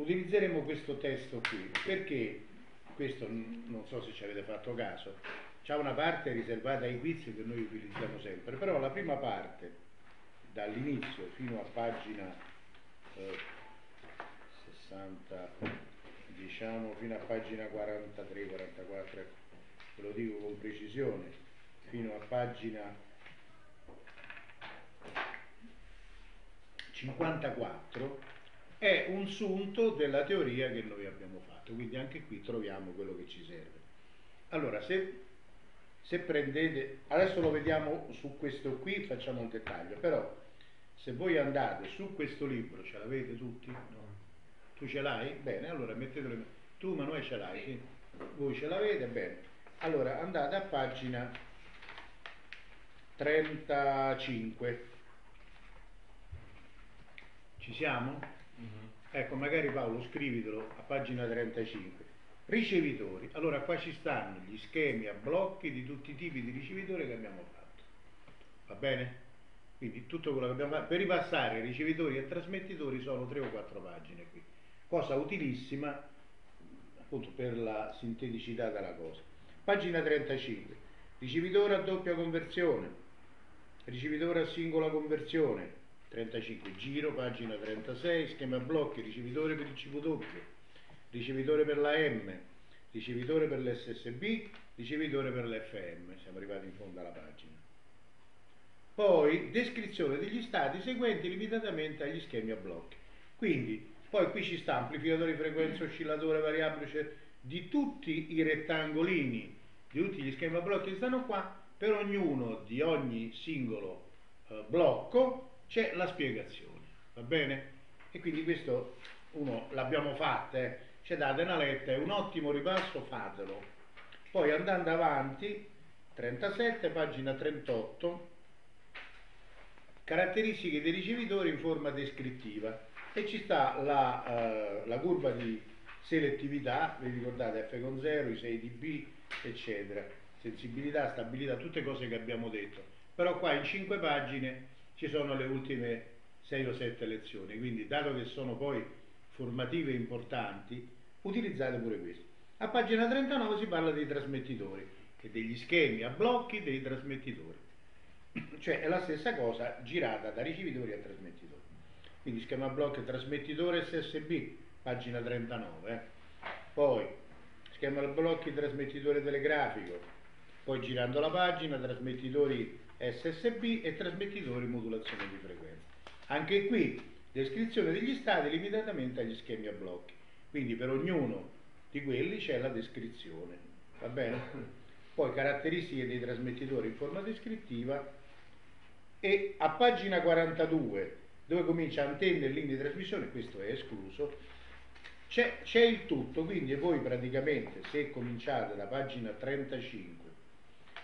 utilizzeremo questo testo qui perché questo non so se ci avete fatto caso c'è una parte riservata ai quiz che noi utilizziamo sempre però la prima parte dall'inizio fino a pagina eh, 60 diciamo fino a pagina 43 44 ve lo dico con precisione fino a pagina 54 è un sunto della teoria che noi abbiamo fatto, quindi anche qui troviamo quello che ci serve. Allora, se, se prendete, adesso lo vediamo su questo qui, facciamo un dettaglio, però se voi andate su questo libro, ce l'avete tutti? No. Tu ce l'hai? Bene, allora mettetelo. Tu Manuel ce l'hai? Sì. Voi ce l'avete? Bene. Allora andate a pagina 35. Ci siamo? Ecco, magari Paolo scrivitelo a pagina 35. Ricevitori. Allora qua ci stanno gli schemi a blocchi di tutti i tipi di ricevitori che abbiamo fatto. Va bene? Quindi tutto quello che abbiamo fatto. Per ripassare ricevitori e trasmettitori sono 3 o 4 pagine qui. Cosa utilissima appunto per la sinteticità della cosa. Pagina 35. Ricevitore a doppia conversione. Ricevitore a singola conversione 35 giro, pagina 36, schema blocchi, ricevitore per il CW, ricevitore per la M, ricevitore per l'SSB, ricevitore per l'FM, siamo arrivati in fondo alla pagina. Poi descrizione degli stati seguenti limitatamente agli schemi a blocchi. Quindi, poi qui ci sta amplificatore di frequenza, oscillatore, variabile, cioè, di tutti i rettangolini, di tutti gli schemi a blocchi che stanno qua, per ognuno di ogni singolo eh, blocco c'è la spiegazione, va bene? E quindi questo uno l'abbiamo fatta, eh? ci date una letta, è un ottimo ripasso, fatelo. Poi andando avanti, 37, pagina 38, caratteristiche dei ricevitori in forma descrittiva e ci sta la, uh, la curva di selettività, vi ricordate F con 0, i 6 dB, eccetera, sensibilità, stabilità, tutte cose che abbiamo detto. Però qua in 5 pagine ci sono le ultime 6 o 7 lezioni, quindi dato che sono poi formative importanti, utilizzate pure questo. A pagina 39 si parla dei trasmettitori e degli schemi a blocchi dei trasmettitori, cioè è la stessa cosa girata da ricevitori a trasmettitori. Quindi schema a blocchi trasmettitore SSB, pagina 39, eh. poi schema a blocchi trasmettitore telegrafico, poi girando la pagina trasmettitori SSB e trasmettitori modulazione di frequenza. Anche qui descrizione degli stati limitatamente agli schemi a blocchi, quindi per ognuno di quelli c'è la descrizione, va bene? Poi caratteristiche dei trasmettitori in forma descrittiva e a pagina 42 dove comincia antenne e linee di trasmissione, questo è escluso, c'è, il tutto, quindi voi praticamente se cominciate da pagina 35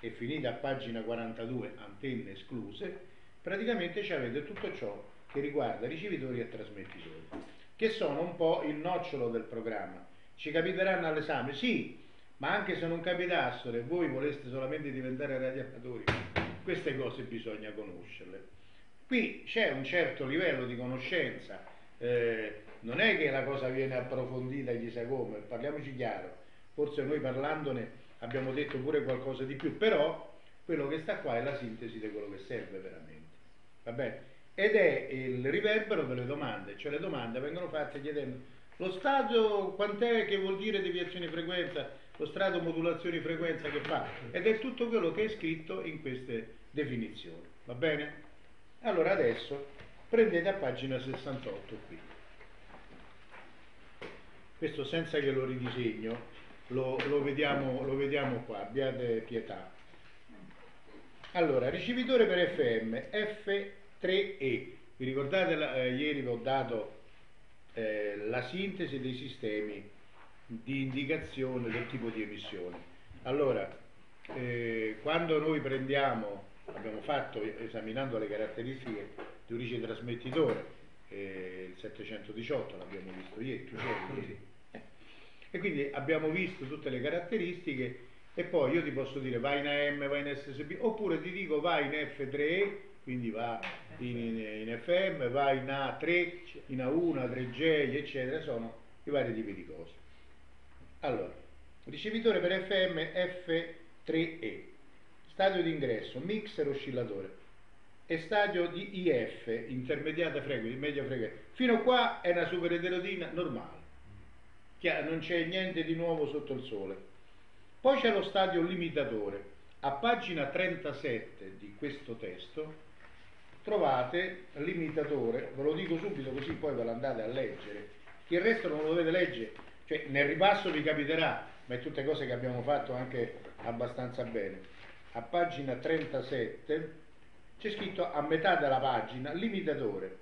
e finite a pagina 42, antenne escluse, praticamente ci avete tutto ciò che riguarda ricevitori e trasmettitori, che sono un po' il nocciolo del programma. Ci capiteranno all'esame? Sì, ma anche se non capitassero e voi voleste solamente diventare radiatori, queste cose bisogna conoscerle. Qui c'è un certo livello di conoscenza, eh, non è che la cosa viene approfondita chissà come, parliamoci chiaro, forse noi parlandone abbiamo detto pure qualcosa di più, però quello che sta qua è la sintesi di quello che serve veramente. Va bene? Ed è il riverbero delle domande, cioè le domande vengono fatte chiedendo lo stato quant'è che vuol dire deviazione frequenza, lo strato modulazione frequenza che fa, ed è tutto quello che è scritto in queste definizioni. Va bene? Allora adesso prendete a pagina 68 qui. Questo senza che lo ridisegno, lo, lo, vediamo, lo vediamo qua, abbiate pietà. Allora, ricevitore per FM, F3E. Vi ricordate, la, eh, ieri vi ho dato eh, la sintesi dei sistemi di indicazione del tipo di emissione. Allora, eh, quando noi prendiamo, abbiamo fatto esaminando le caratteristiche di un trasmettitore, eh, il 718 l'abbiamo visto ieri, tu c'eri? E quindi abbiamo visto tutte le caratteristiche e poi io ti posso dire vai in AM, vai in SSB, oppure ti dico vai in F3E quindi va in, in, FM, va in A3, in A1, A3J, eccetera, sono i vari tipi di cose. Allora, ricevitore per FM F3E, stadio di ingresso, mixer oscillatore e stadio di IF, intermediata frequenza, media frequenza. Fino a qua è una super eterodina normale, non c'è niente di nuovo sotto il sole. Poi c'è lo stadio limitatore. A pagina 37 di questo testo trovate limitatore, ve lo dico subito così poi ve lo andate a leggere, che il resto non lo dovete leggere, cioè nel ripasso vi capiterà, ma è tutte cose che abbiamo fatto anche abbastanza bene. A pagina 37 c'è scritto a metà della pagina limitatore.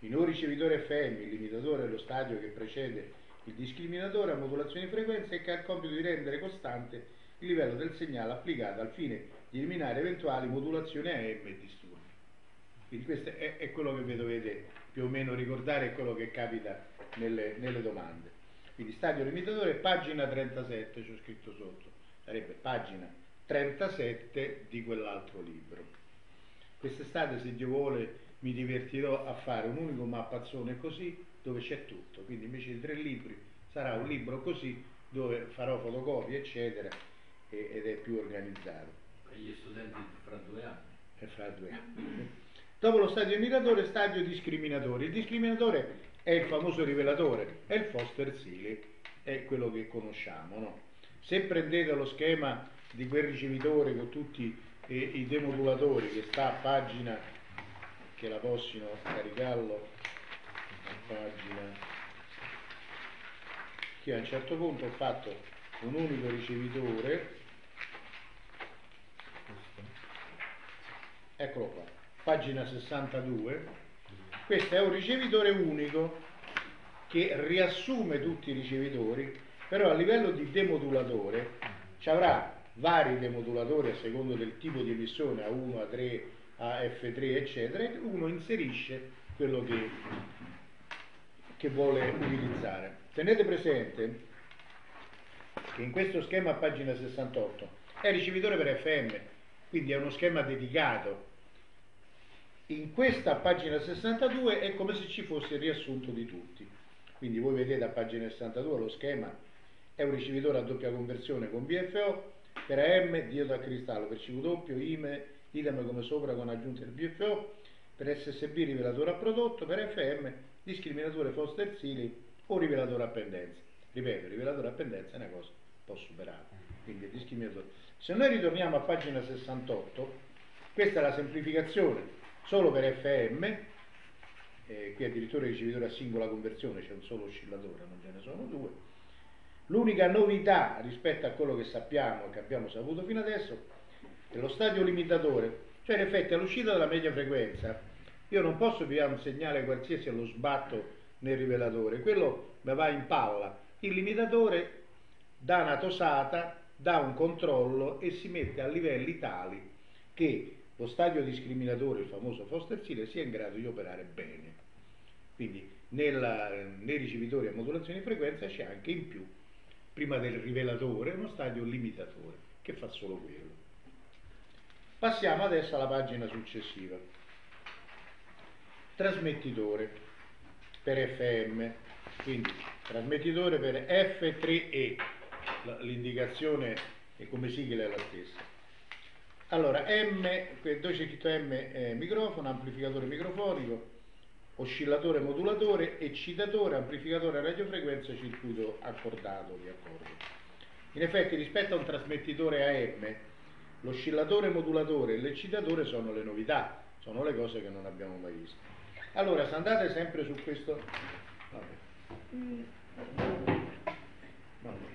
Il nuovo ricevitore FM, il limitatore è lo stadio che precede il discriminatore a modulazione di frequenza e che ha il compito di rendere costante il livello del segnale applicato al fine di eliminare eventuali modulazioni AM e disturbi. Quindi questo è, è, quello che vi dovete più o meno ricordare, è quello che capita nelle, nelle domande. Quindi stadio limitatore, pagina 37, c'ho scritto sotto, sarebbe pagina 37 di quell'altro libro. Quest'estate, se Dio vuole, mi divertirò a fare un unico mappazzone così, dove c'è tutto. Quindi invece di tre libri sarà un libro così, dove farò fotocopie, eccetera, ed è più organizzato. Per gli studenti fra due anni. E fra due anni. Dopo lo stadio miratore, stadio discriminatore. Il discriminatore è il famoso rivelatore, è il Foster Sealy, è quello che conosciamo. No? Se prendete lo schema di quel ricevitore con tutti eh, i demodulatori che sta a pagina, che la possino caricarlo a pagina, che a un certo punto ho fatto un unico ricevitore, eccolo qua pagina 62, questo è un ricevitore unico che riassume tutti i ricevitori, però a livello di demodulatore ci avrà vari demodulatori a secondo del tipo di emissione A1, A3, AF3 eccetera e uno inserisce quello che, che vuole utilizzare. Tenete presente che in questo schema a pagina 68 è ricevitore per FM, quindi è uno schema dedicato in questa pagina 62 è come se ci fosse il riassunto di tutti. Quindi voi vedete a pagina 62 lo schema è un ricevitore a doppia conversione con BFO per AM, diodo a cristallo, per CW, IME, idem come sopra con aggiunta del BFO, per SSB rivelatore a prodotto, per FM discriminatore Foster Sealy o rivelatore a pendenza. Ripeto, rivelatore a pendenza è una cosa un po' superata, quindi è discriminatore. Se noi ritorniamo a pagina 68, questa è la semplificazione solo per FM, eh, qui addirittura il ricevitore a singola conversione, c'è un solo oscillatore, non ce ne sono due. L'unica novità rispetto a quello che sappiamo e che abbiamo saputo fino adesso lo stadio limitatore, cioè in effetti all'uscita della media frequenza io non posso pigliare un segnale qualsiasi allo sbatto nel rivelatore, quello mi va in palla. Il limitatore dà una tosata, dà un controllo e si mette a livelli tali che lo stadio discriminatore, il famoso Foster Sealer, sia in grado di operare bene. Quindi nella, nei ricevitori a modulazione di frequenza c'è anche in più, prima del rivelatore, uno stadio limitatore che fa solo quello. Passiamo adesso alla pagina successiva. Trasmettitore per FM, quindi trasmettitore per F3E, l'indicazione come sigla è la stessa. Allora, M, dove c'è scritto M eh, microfono, amplificatore microfonico, oscillatore modulatore, eccitatore, amplificatore radiofrequenza, circuito accordato di accordo. In effetti rispetto a un trasmettitore AM, l'oscillatore modulatore e l'eccitatore sono le novità, sono le cose che non abbiamo mai visto. Allora, se andate sempre su questo... Vabbè. Vabbè.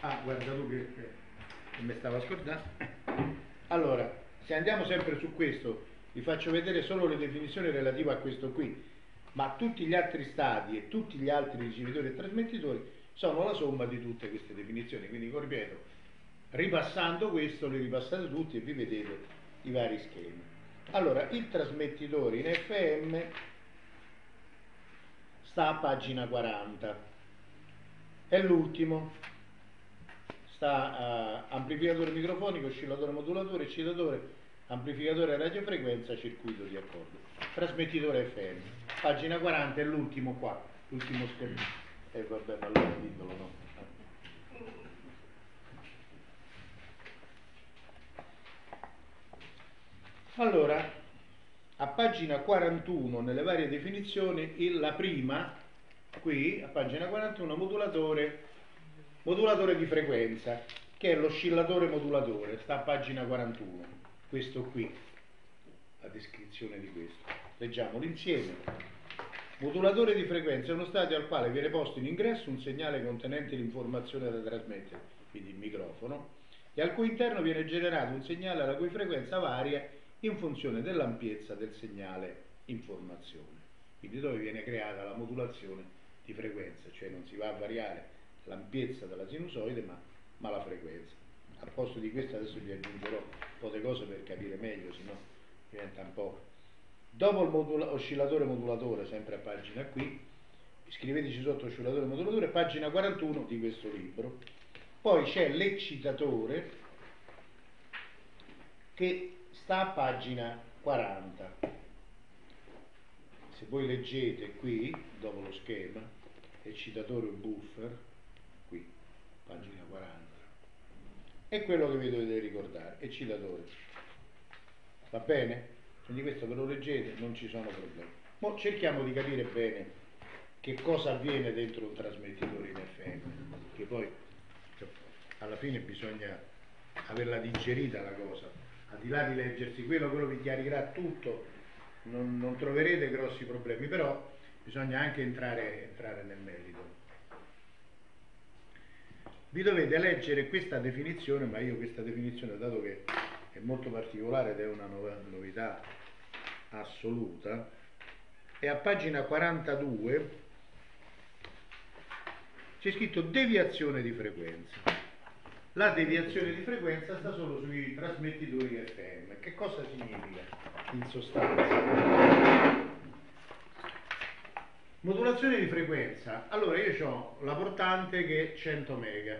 Ah, guarda tu che mi stavo scordando. Allora, se andiamo sempre su questo, vi faccio vedere solo le definizioni relative a questo qui, ma tutti gli altri stadi e tutti gli altri ricevitori e trasmettitori sono la somma di tutte queste definizioni, quindi ripeto, ripassando questo li ripassate tutti e vi vedete i vari schemi. Allora, il trasmettitore in FM sta a pagina 40, è l'ultimo, sta uh, amplificatore microfonico, oscillatore modulatore, eccitatore, amplificatore radiofrequenza, circuito di accordo. Trasmettitore FM, pagina 40 è l'ultimo qua, l'ultimo schermo. E eh, vabbè, ma allora titolo no. Allora, a pagina 41 nelle varie definizioni, la prima, qui a pagina 41, modulatore, modulatore di frequenza, che è l'oscillatore modulatore, sta a pagina 41, questo qui, la descrizione di questo. Leggiamolo insieme. Modulatore di frequenza è uno stadio al quale viene posto in ingresso un segnale contenente l'informazione da trasmettere, quindi il microfono, e al cui interno viene generato un segnale la cui frequenza varia in funzione dell'ampiezza del segnale informazione. Quindi dove viene creata la modulazione di frequenza, cioè non si va a variare l'ampiezza della sinusoide ma, ma la frequenza. Al posto di questo adesso vi aggiungerò un po' di cose per capire meglio, se no diventa un po'... Dopo il modula oscillatore modulatore, sempre a pagina qui, scriveteci sotto oscillatore modulatore, pagina 41 di questo libro. Poi c'è l'eccitatore che sta a pagina 40. Se voi leggete qui, dopo lo schema, eccitatore buffer, qui, pagina 40, è quello che vi dovete ricordare, eccitatore. Va bene? Quindi questo ve lo leggete, non ci sono problemi. Ma cerchiamo di capire bene che cosa avviene dentro un trasmettitore in FM, che poi cioè, alla fine bisogna averla digerita la cosa al di là di leggersi quello, quello vi chiarirà tutto, non, non troverete grossi problemi, però bisogna anche entrare, entrare nel merito. Vi dovete leggere questa definizione, ma io questa definizione, dato che è molto particolare ed è una novità assoluta, è a pagina 42 c'è scritto deviazione di frequenza. La deviazione di frequenza sta solo sui trasmettitori FM. Che cosa significa in sostanza? Modulazione di frequenza. Allora io ho la portante che è 100 mega.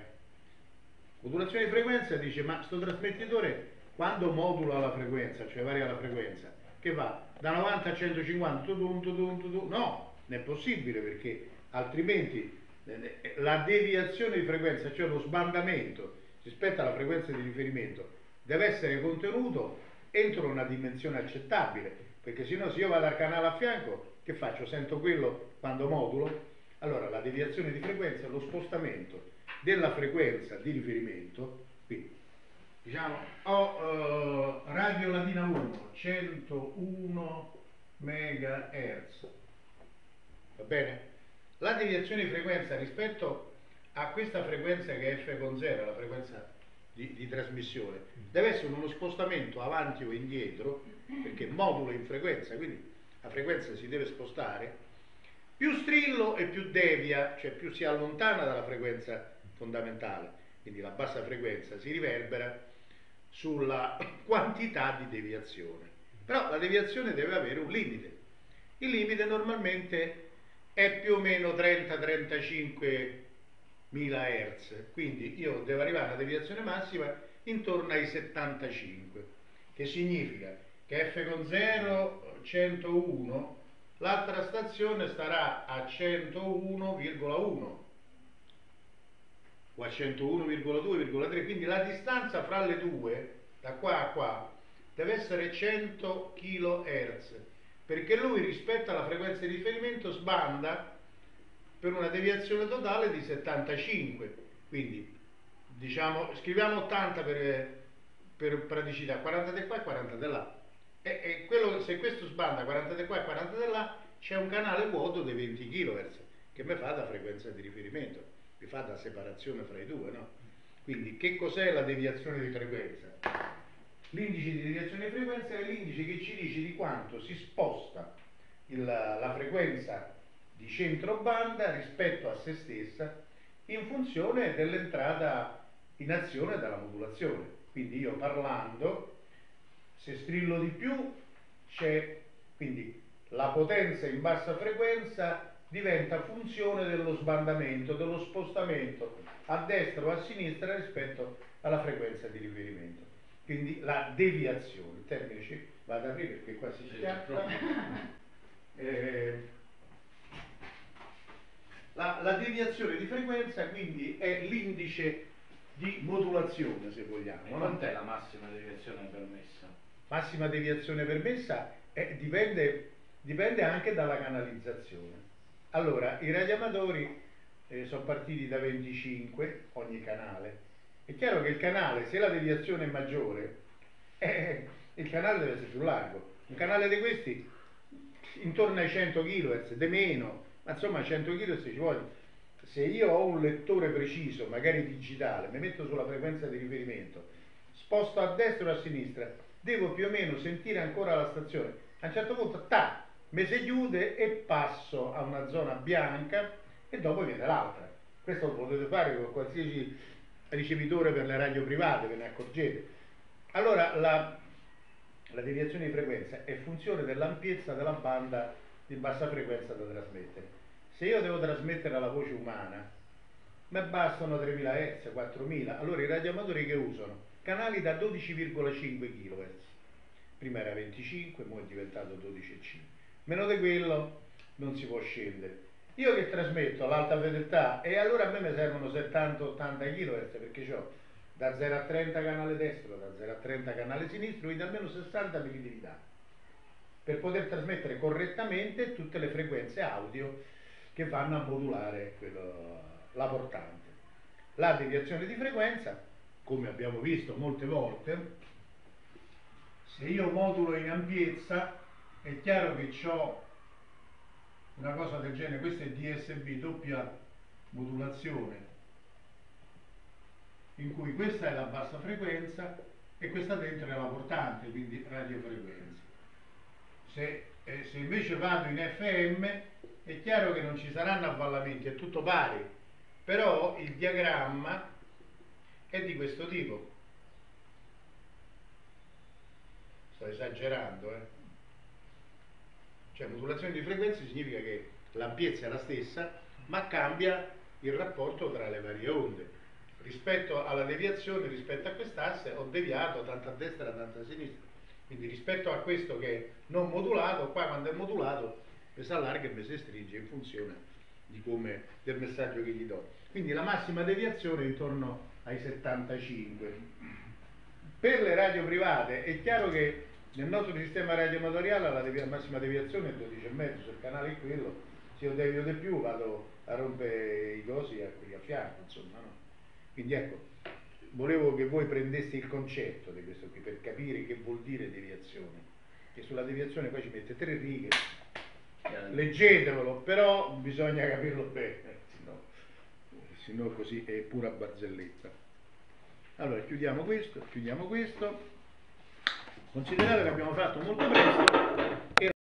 Modulazione di frequenza dice ma sto trasmettitore quando modula la frequenza, cioè varia la frequenza, che va da 90 a 150, tudum, tudum, tudum. no, non è possibile perché altrimenti eh, eh, la deviazione di frequenza, cioè lo sbandamento rispetto alla frequenza di riferimento deve essere contenuto entro una dimensione accettabile, perché se no se io vado al canale a fianco, che faccio? Sento quello quando modulo? Allora la deviazione di frequenza è lo spostamento della frequenza di riferimento, qui diciamo ho uh, radio latina 1 101 MHz, va bene? La deviazione di frequenza rispetto a questa frequenza che è F con 0, la frequenza di, di, trasmissione, deve essere uno spostamento avanti o indietro, perché modulo in frequenza, quindi la frequenza si deve spostare, più strillo e più devia, cioè più si allontana dalla frequenza fondamentale, quindi la bassa frequenza si riverbera sulla quantità di deviazione. Però la deviazione deve avere un limite. Il limite normalmente è più o meno 30-35 1000 Hz, quindi io devo arrivare alla deviazione massima intorno ai 75, che significa che F con 0, 101, l'altra stazione starà a 101,1 o a 101,2,3, quindi la distanza fra le due, da qua a qua, deve essere 100 kHz, perché lui rispetto alla frequenza di riferimento sbanda per una deviazione totale di 75. Quindi diciamo, scriviamo 80 per, per praticità, 40 di qua e 40 di là. E, e quello, se questo sbanda 40 di qua e 40 di là, c'è un canale vuoto di 20 kHz che mi fa da frequenza di riferimento, mi fa da separazione fra i due, no? Quindi che cos'è la deviazione di frequenza? L'indice di deviazione di frequenza è l'indice che ci dice di quanto si sposta il, la frequenza di centrobanda rispetto a se stessa in funzione dell'entrata in azione della modulazione. Quindi io parlando, se strillo di più, c'è quindi la potenza in bassa frequenza diventa funzione dello sbandamento, dello spostamento a destra o a sinistra rispetto alla frequenza di riferimento. quindi la deviazione. Il termine ci va ad aprire perché qua si Sì, schiatta. Eh, la, la deviazione di frequenza quindi è l'indice di modulazione, se vogliamo. no? Quant'è la massima deviazione permessa? Massima deviazione permessa eh, dipende, dipende anche dalla canalizzazione. Allora, i radioamatori eh, sono partiti da 25 ogni canale. È chiaro che il canale, se la deviazione è maggiore, eh, il canale deve essere più largo. Un canale di questi intorno ai 100 kHz, di meno, ma insomma 100 kHz ci vuole. Se io ho un lettore preciso, magari digitale, mi metto sulla frequenza di riferimento, sposto a destra o a sinistra, devo più o meno sentire ancora la stazione. A un certo punto, ta, mi si chiude e passo a una zona bianca e dopo viene l'altra. Questo lo potete fare con qualsiasi ricevitore per le radio private, ve ne accorgete. Allora, la, la deviazione di frequenza è funzione dell'ampiezza della banda di bassa frequenza da trasmettere. Se io devo trasmettere la voce umana, mi bastano 3000 Hz, 4000. Allora i radioamatori che usano? Canali da 12,5 kHz. Prima era 25, ora è diventato 12,5. Meno di quello non si può scendere. Io che trasmetto all'alta fedeltà e allora a me mi servono 70-80 kHz perché ho da 0 a 30 canale destro, da 0 a 30 canale sinistro, quindi almeno 60 millidività per poter trasmettere correttamente tutte le frequenze audio che vanno a modulare quello- la portante. La deviazione di frequenza, come abbiamo visto molte volte, se io modulo in ampiezza è chiaro che ho una cosa del genere, questo è DSB, doppia modulazione, in cui questa è la bassa frequenza e questa dentro è la portante, quindi radiofrequenza. Se, eh, se invece vado in FM è chiaro che non ci saranno avvallamenti, è tutto pari, però il diagramma è di questo tipo. Sto esagerando, eh? Cioè modulazione di frequenze significa che l'ampiezza è la stessa, ma cambia il rapporto tra le varie onde. Rispetto alla deviazione, rispetto a quest'asse, ho deviato tanto a destra tanto a sinistra. Quindi rispetto a questo che è non modulato, qua quando è modulato mi si allarga e mi si stringe in funzione come, del messaggio che gli do. Quindi la massima deviazione è intorno ai 75. Per le radio private è chiaro che nel nostro sistema radioamatoriale la devia- massima deviazione è 12,5, se il canale è quello, se io devio di più vado a rompere i cosi a quelli a fianco, insomma. No? Quindi ecco, volevo che voi prendeste il concetto di questo qui per capire che vuol dire deviazione. Che sulla deviazione poi ci mette tre righe, leggetevelo, però bisogna capirlo bene, sennò, sennò così è pura barzelletta. Allora chiudiamo questo, chiudiamo questo. Considerate che abbiamo fatto molto presto.